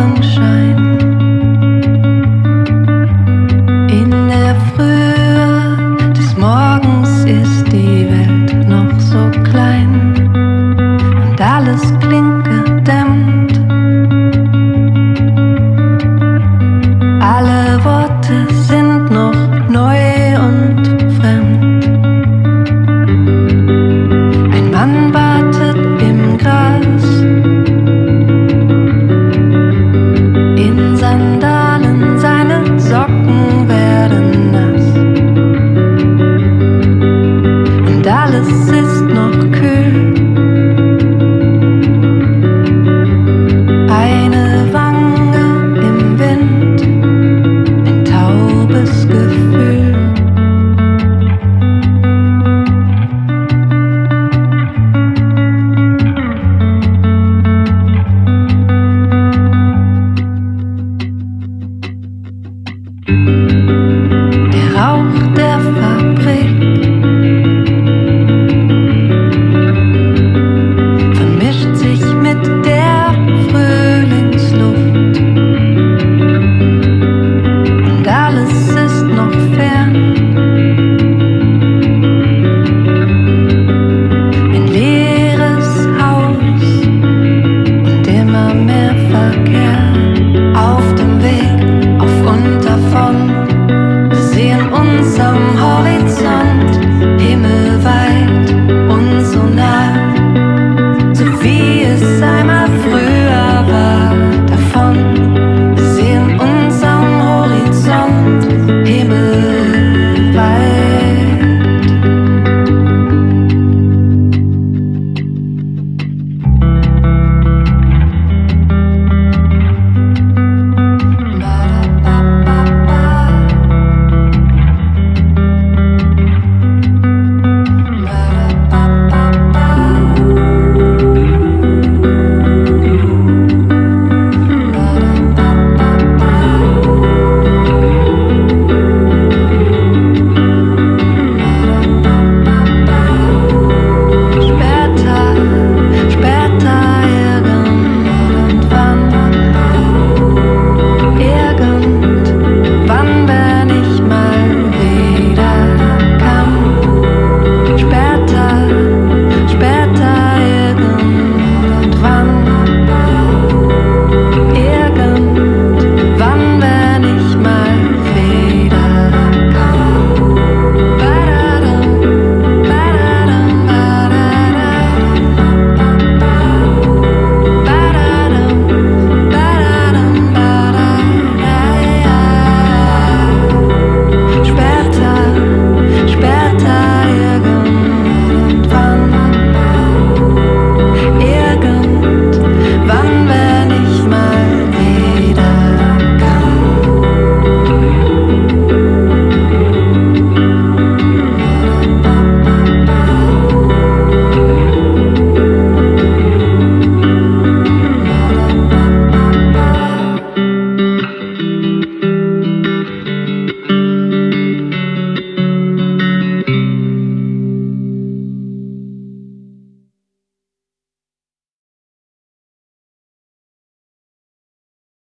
sunshine.